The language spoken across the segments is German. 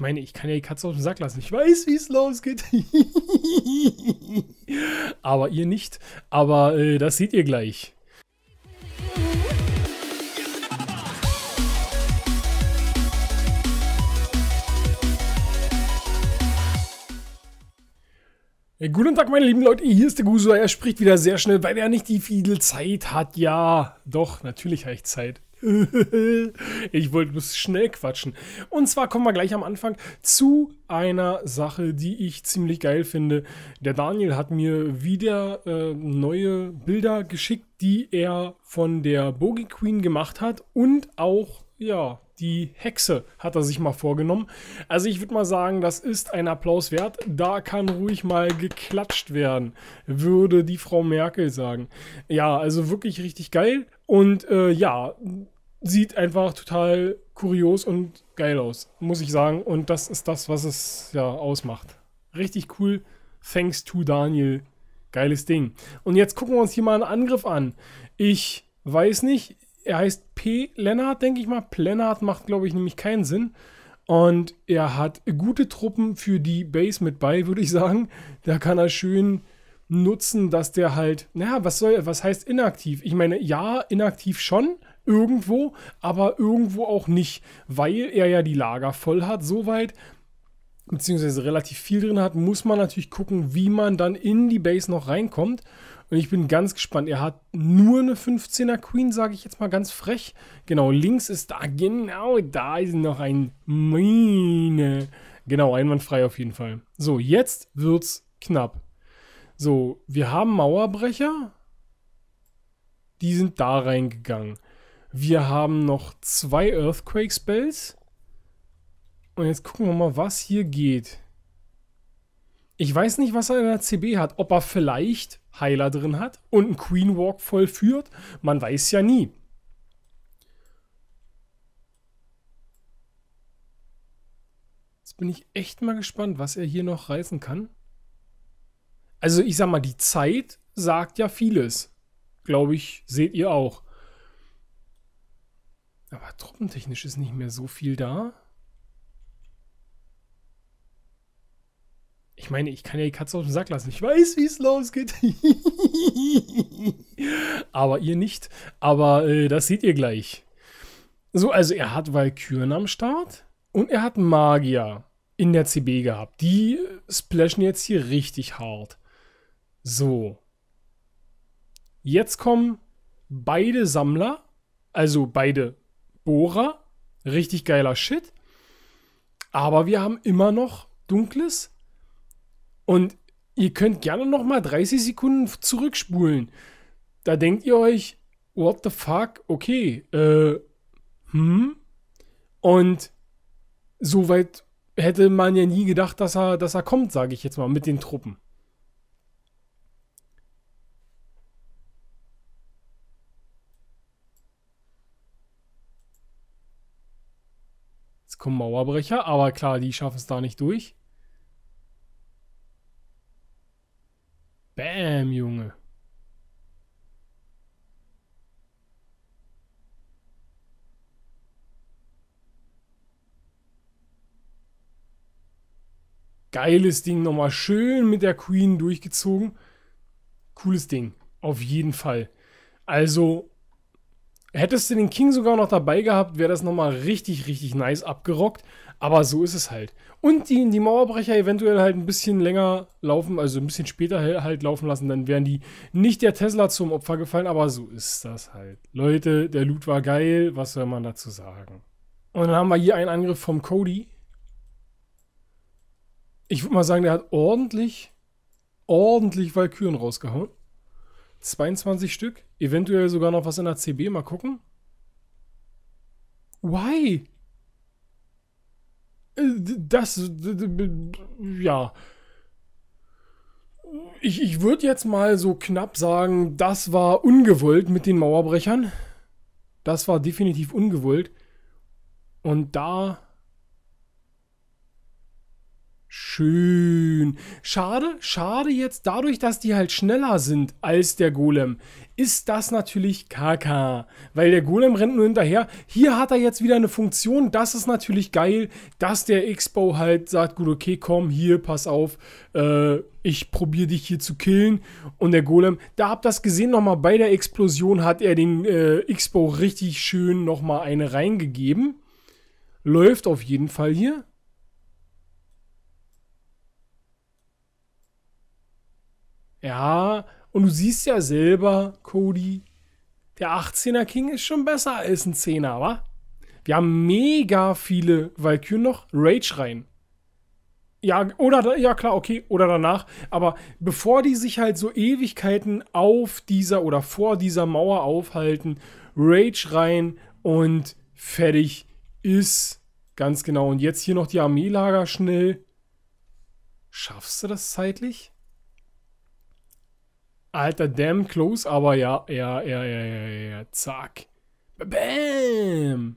ich meine, ich kann ja die Katze aus dem Sack lassen. Ich weiß, wie es losgeht. Aber ihr nicht. Aber äh, das seht ihr gleich. Ja, guten Tag, meine lieben Leute, hier ist der Guso. Er spricht wieder sehr schnell, weil er nicht die viel Zeit hat. Ja, doch, natürlich habe ich Zeit. ich wollte bloß schnell quatschen. Und zwar kommen wir gleich am Anfang zu einer Sache, die ich ziemlich geil finde. Der Daniel hat mir wieder äh, neue Bilder geschickt, die er von der Bogie Queen gemacht hat und auch, ja, die Hexe hat er sich mal vorgenommen. Also ich würde mal sagen, das ist ein Applaus wert. Da kann ruhig mal geklatscht werden, würde die Frau Merkel sagen. Ja, also wirklich richtig geil. Und äh, ja, sieht einfach total kurios und geil aus, muss ich sagen. Und das ist das, was es ja ausmacht. Richtig cool. Thanks to Daniel. Geiles Ding. Und jetzt gucken wir uns hier mal einen Angriff an. Ich weiß nicht, er heißt P. Lennart, denke ich mal. Plennart macht, glaube ich, nämlich keinen Sinn. Und er hat gute Truppen für die Base mit bei, würde ich sagen. Da kann er schön nutzen, dass der halt, naja, was soll, was heißt inaktiv? Ich meine, ja, inaktiv schon, irgendwo, aber irgendwo auch nicht, weil er ja die Lager voll hat, soweit, beziehungsweise relativ viel drin hat, muss man natürlich gucken, wie man dann in die Base noch reinkommt. Und ich bin ganz gespannt. Er hat nur eine 15er Queen, sage ich jetzt mal ganz frech. Genau, links ist da, genau, da ist noch ein Mine. Genau, einwandfrei auf jeden Fall. So, jetzt wird's knapp. So, wir haben Mauerbrecher. Die sind da reingegangen. Wir haben noch zwei Earthquake Spells. Und jetzt gucken wir mal, was hier geht. Ich weiß nicht, was er in der CB hat. Ob er vielleicht Heiler drin hat und einen Queen Walk vollführt. Man weiß ja nie. Jetzt bin ich echt mal gespannt, was er hier noch reißen kann. Also ich sag mal, die Zeit sagt ja vieles. Glaube ich, seht ihr auch. Aber truppentechnisch ist nicht mehr so viel da. Ich meine, ich kann ja die Katze aus dem Sack lassen. Ich weiß, wie es losgeht. Aber ihr nicht. Aber äh, das seht ihr gleich. So, also er hat Valkyren am Start und er hat Magier in der CB gehabt. Die splashen jetzt hier richtig hart. So. Jetzt kommen beide Sammler, also beide Bohrer. Richtig geiler Shit. Aber wir haben immer noch Dunkles und ihr könnt gerne noch mal 30 Sekunden zurückspulen. Da denkt ihr euch, what the fuck, okay, äh, hm? Und soweit hätte man ja nie gedacht, dass er, dass er kommt, sage ich jetzt mal, mit den Truppen. Kommen Mauerbrecher, aber klar, die schaffen es da nicht durch. Bam, Junge. Geiles Ding, nochmal schön mit der Queen durchgezogen. Cooles Ding, auf jeden Fall. Also, hättest du den King sogar noch dabei gehabt, wäre das nochmal richtig, richtig nice abgerockt. Aber so ist es halt. Und die, die Mauerbrecher eventuell halt ein bisschen länger laufen, also ein bisschen später halt laufen lassen, dann wären die nicht der Tesla zum Opfer gefallen, aber so ist das halt. Leute, der Loot war geil, was soll man dazu sagen? Und dann haben wir hier einen Angriff vom Cody. Ich würde mal sagen, der hat ordentlich, ordentlich Valkyren rausgehauen. 22 Stück, eventuell sogar noch was in der CB, mal gucken. Why? das, ja. Ich, ich würde jetzt mal so knapp sagen, das war ungewollt mit den Mauerbrechern. Das war definitiv ungewollt. Und da schön. Schade, schade jetzt dadurch, dass die halt schneller sind als der Golem, ist das natürlich kaka. Weil der Golem rennt nur hinterher. Hier hat er jetzt wieder eine Funktion. Das ist natürlich geil, dass der X-Bow halt sagt, gut, okay, komm, hier, pass auf, äh, ich probiere dich hier zu killen. Und der Golem, da habt ihr das gesehen, nochmal bei der Explosion hat er den äh, X-Bow richtig schön nochmal eine reingegeben. Läuft auf jeden Fall hier. Ja, und du siehst ja selber, Cody, der 18er King ist schon besser als ein 10er, wa? Wir haben mega viele Valkyren noch. Rage rein. Ja, oder, ja klar, okay, oder danach. Aber bevor die sich halt so Ewigkeiten auf dieser oder vor dieser Mauer aufhalten, Rage rein und fertig ist. Ganz genau. Und jetzt hier noch die Armeelager schnell. Schaffst du das zeitlich? Alter, damn close, aber ja, ja, ja, ja, ja, ja, zack. Bam!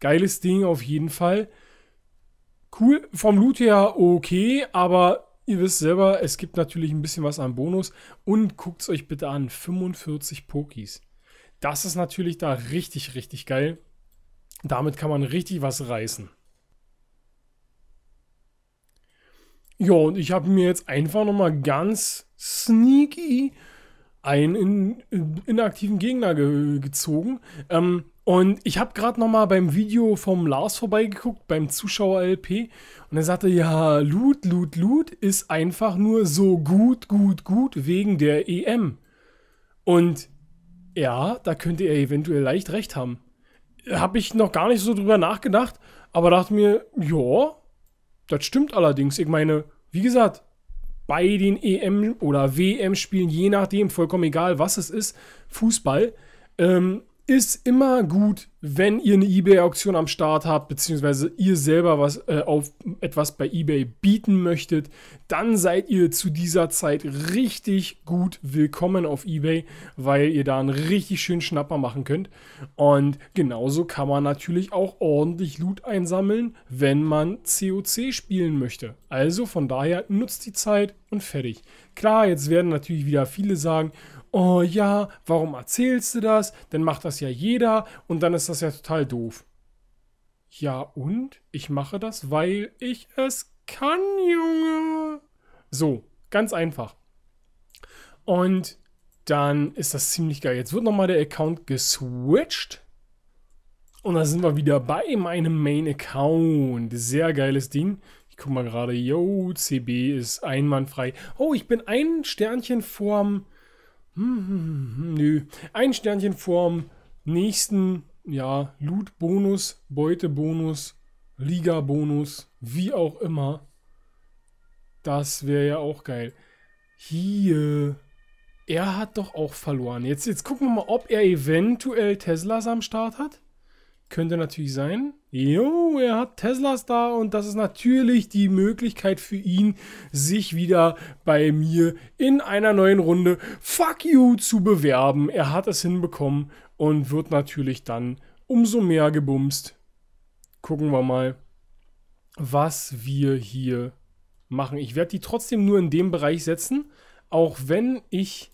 Geiles Ding auf jeden Fall. Cool, vom Loot her okay, aber ihr wisst selber, es gibt natürlich ein bisschen was an Bonus. Und guckt es euch bitte an, 45 Pokis. Das ist natürlich da richtig, richtig geil. Damit kann man richtig was reißen. Ja, und ich habe mir jetzt einfach nochmal ganz sneaky einen in, inaktiven Gegner ge gezogen. Ähm, und ich habe gerade noch mal beim Video vom Lars vorbeigeguckt, beim Zuschauer-LP. Und er sagte, ja, Loot, Loot, Loot ist einfach nur so gut, gut, gut wegen der EM. Und ja, da könnte er eventuell leicht recht haben. Habe ich noch gar nicht so drüber nachgedacht, aber dachte mir, ja, das stimmt allerdings. Ich meine, wie gesagt, bei den EM- oder WM-Spielen, je nachdem, vollkommen egal, was es ist, Fußball, ähm, ist immer gut, wenn ihr eine eBay-Auktion am Start habt, beziehungsweise ihr selber was äh, auf etwas bei eBay bieten möchtet, dann seid ihr zu dieser Zeit richtig gut willkommen auf eBay, weil ihr da einen richtig schönen Schnapper machen könnt. Und genauso kann man natürlich auch ordentlich Loot einsammeln, wenn man COC spielen möchte. Also von daher nutzt die Zeit und fertig. Klar, jetzt werden natürlich wieder viele sagen, oh ja, warum erzählst du das? Dann macht das ja jeder und dann ist das ja total doof. Ja und? Ich mache das, weil ich es kann, Junge. So, ganz einfach. Und dann ist das ziemlich geil. Jetzt wird nochmal der Account geswitcht. Und da sind wir wieder bei meinem Main-Account. Sehr geiles Ding. Ich guck mal gerade, yo, CB ist einwandfrei. Oh, ich bin ein Sternchen vorm hm, hm, hm, nö. Ein Sternchen vorm nächsten, ja, Loot-Bonus, Beute-Bonus, Liga-Bonus, wie auch immer. Das wäre ja auch geil. Hier. Er hat doch auch verloren. Jetzt, jetzt gucken wir mal, ob er eventuell Teslas am Start hat. Könnte natürlich sein. Jo, er hat Teslas da und das ist natürlich die Möglichkeit für ihn, sich wieder bei mir in einer neuen Runde Fuck You zu bewerben. Er hat es hinbekommen und wird natürlich dann umso mehr gebumst. Gucken wir mal, was wir hier machen. Ich werde die trotzdem nur in dem Bereich setzen, auch wenn ich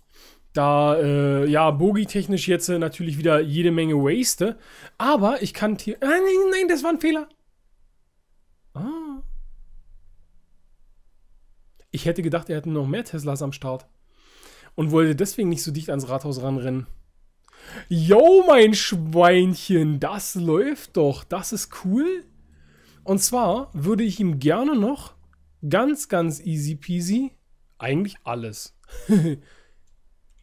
da, äh, ja, Bogi-technisch jetzt äh, natürlich wieder jede Menge waste. Aber ich kann hier. Ah, nein, nein, das war ein Fehler. Ah. Ich hätte gedacht, er hätte noch mehr Teslas am Start. Und wollte deswegen nicht so dicht ans Rathaus ranrennen. Yo, mein Schweinchen, das läuft doch. Das ist cool. Und zwar würde ich ihm gerne noch ganz, ganz easy peasy eigentlich alles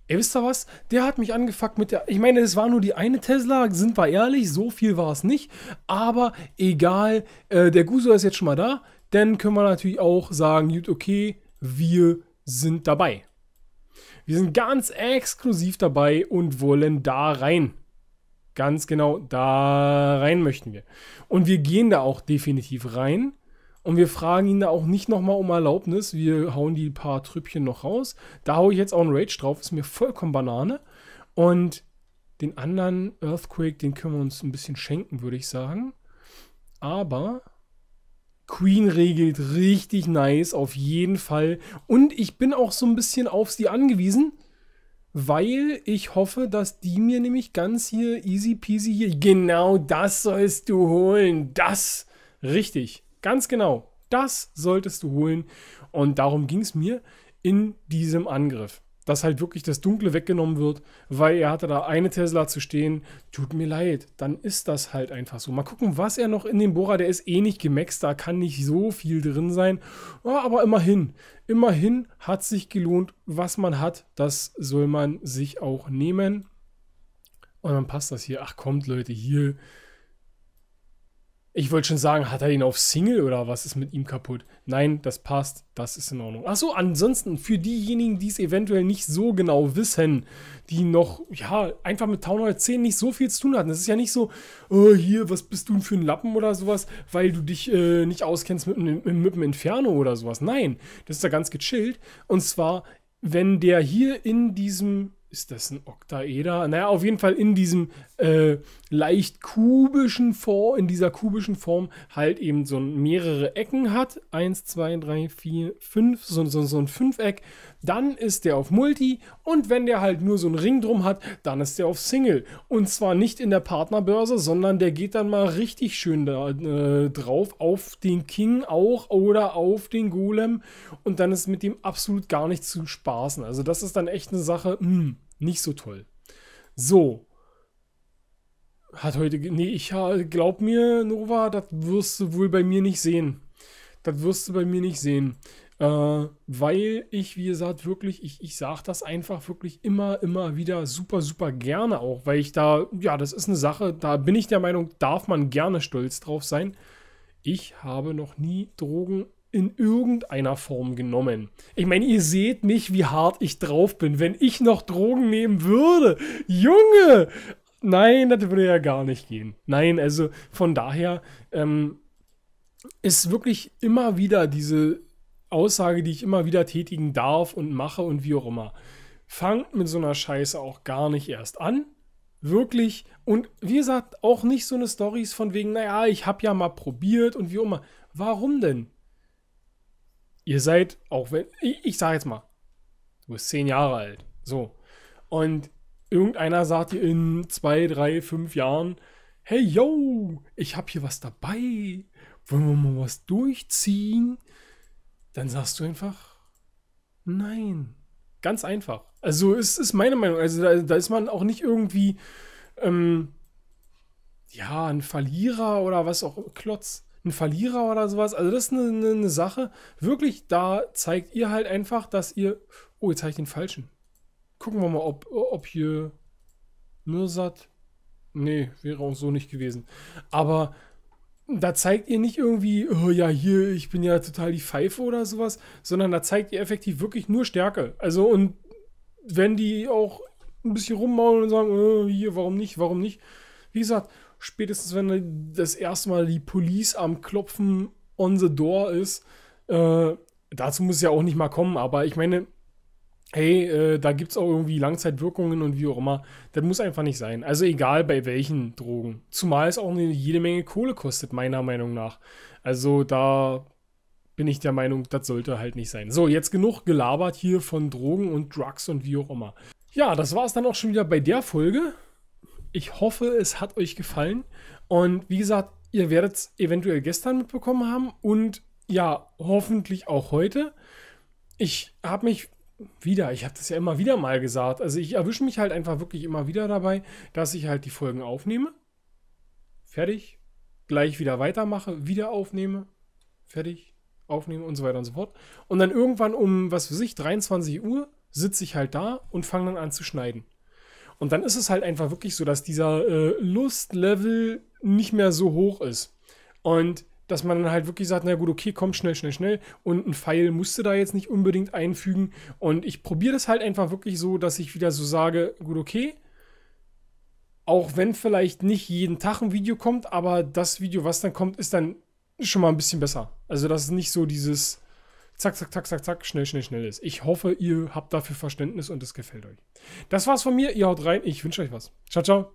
Ey, wisst ihr was? Der hat mich angefuckt mit der. Ich meine, es war nur die eine Tesla, sind wir ehrlich, so viel war es nicht. Aber egal, äh, der Guso ist jetzt schon mal da. Dann können wir natürlich auch sagen: gut, okay, wir sind dabei. Wir sind ganz exklusiv dabei und wollen da rein. Ganz genau, da rein möchten wir. Und wir gehen da auch definitiv rein. Und wir fragen ihn da auch nicht nochmal um Erlaubnis. Wir hauen die paar Trüppchen noch raus. Da haue ich jetzt auch einen Rage drauf. Ist mir vollkommen Banane. Und den anderen Earthquake, den können wir uns ein bisschen schenken, würde ich sagen. Aber Queen regelt richtig nice, auf jeden Fall. Und ich bin auch so ein bisschen auf sie angewiesen, weil ich hoffe, dass die mir nämlich ganz hier easy peasy hier, genau das sollst du holen. Das, richtig, ganz genau, das solltest du holen. Und darum ging es mir in diesem Angriff dass halt wirklich das Dunkle weggenommen wird, weil er hatte da eine Tesla zu stehen. Tut mir leid, dann ist das halt einfach so. Mal gucken, was er noch in dem Bohrer, der ist eh nicht gemaxt, da kann nicht so viel drin sein. Aber immerhin, immerhin hat sich gelohnt, was man hat, das soll man sich auch nehmen. Und dann passt das hier. Ach kommt Leute, hier ich wollte schon sagen, hat er ihn auf Single oder was ist mit ihm kaputt? Nein, das passt, das ist in Ordnung. Achso, ansonsten für diejenigen, die es eventuell nicht so genau wissen, die noch, ja, einfach mit Town Hall 10 nicht so viel zu tun hatten. Es ist ja nicht so, oh, hier, was bist du für ein Lappen oder sowas, weil du dich äh, nicht auskennst mit, mit, mit dem Inferno oder sowas. Nein, das ist da ganz gechillt. Und zwar, wenn der hier in diesem ist das ein Oktaeder? Naja, auf jeden Fall in diesem äh, leicht kubischen Form, in dieser kubischen Form halt eben so mehrere Ecken hat. Eins, zwei, drei, vier, fünf, so, so, so ein Fünfeck. Dann ist der auf Multi und wenn der halt nur so einen Ring drum hat, dann ist der auf Single. Und zwar nicht in der Partnerbörse, sondern der geht dann mal richtig schön da, äh, drauf auf den King auch oder auf den Golem und dann ist mit dem absolut gar nicht zu spaßen. Also das ist dann echt eine Sache, mh, hm, nicht so toll. So. Hat heute. Nee, ich glaub mir, Nova, das wirst du wohl bei mir nicht sehen. Das wirst du bei mir nicht sehen. Äh, weil ich, wie gesagt, wirklich, ich, ich sage das einfach wirklich immer, immer wieder super, super gerne auch, weil ich da, ja, das ist eine Sache, da bin ich der Meinung, darf man gerne stolz drauf sein. Ich habe noch nie Drogen in irgendeiner Form genommen. Ich meine, ihr seht mich, wie hart ich drauf bin. Wenn ich noch Drogen nehmen würde, Junge! Nein, das würde ja gar nicht gehen. Nein, also von daher ähm, ist wirklich immer wieder diese Aussage, die ich immer wieder tätigen darf und mache und wie auch immer. Fangt mit so einer Scheiße auch gar nicht erst an. Wirklich. Und wie gesagt, auch nicht so eine Stories von wegen, naja, ich habe ja mal probiert und wie auch immer. Warum denn? Ihr seid, auch wenn, ich, ich sage jetzt mal, du bist zehn Jahre alt. So. Und irgendeiner sagt dir in zwei, drei, fünf Jahren, hey yo, ich habe hier was dabei. Wollen wir mal was durchziehen? Dann sagst du einfach, nein. Ganz einfach. Also es ist meine Meinung. Also da, da ist man auch nicht irgendwie, ähm, ja, ein Verlierer oder was auch, Klotz ein Verlierer oder sowas. Also das ist eine, eine, eine, Sache. Wirklich, da zeigt ihr halt einfach, dass ihr... Oh, jetzt habe ich den falschen. Gucken wir mal, ob, ob hier Mirsat... Nee, wäre auch so nicht gewesen. Aber da zeigt ihr nicht irgendwie, oh ja, hier, ich bin ja total die Pfeife oder sowas, sondern da zeigt ihr effektiv wirklich nur Stärke. Also und wenn die auch ein bisschen rummaulen und sagen, oh, hier, warum nicht, warum nicht. Wie gesagt, spätestens wenn das erste Mal die Police am Klopfen on the door ist, äh, dazu muss es ja auch nicht mal kommen, aber ich meine, hey, äh, da gibt es auch irgendwie Langzeitwirkungen und wie auch immer. Das muss einfach nicht sein. Also egal bei welchen Drogen. Zumal es auch eine jede Menge Kohle kostet, meiner Meinung nach. Also da bin ich der Meinung, das sollte halt nicht sein. So, jetzt genug gelabert hier von Drogen und Drugs und wie auch immer. Ja, das war es dann auch schon wieder bei der Folge. Ich hoffe, es hat euch gefallen. Und wie gesagt, ihr werdet es eventuell gestern mitbekommen haben und ja, hoffentlich auch heute. Ich habe mich wieder, ich habe das ja immer wieder mal gesagt, also ich erwische mich halt einfach wirklich immer wieder dabei, dass ich halt die Folgen aufnehme, fertig, gleich wieder weitermache, wieder aufnehme, fertig, aufnehme und so weiter und so fort. Und dann irgendwann um, was weiß ich, 23 Uhr sitze ich halt da und fange dann an zu schneiden. Und dann ist es halt einfach wirklich so, dass dieser äh, Lustlevel nicht mehr so hoch ist. Und dass man dann halt wirklich sagt, na gut, okay, komm, schnell, schnell, schnell. Und ein Pfeil musste da jetzt nicht unbedingt einfügen. Und ich probiere das halt einfach wirklich so, dass ich wieder so sage, gut, okay. Auch wenn vielleicht nicht jeden Tag ein Video kommt, aber das Video, was dann kommt, ist dann schon mal ein bisschen besser. Also, das ist nicht so dieses zack, zack, zack, zack, zack, schnell, schnell, schnell ist. Ich hoffe, ihr habt dafür Verständnis und es gefällt euch. Das war's von mir. Ihr haut rein. Ich wünsche euch was. Ciao, ciao.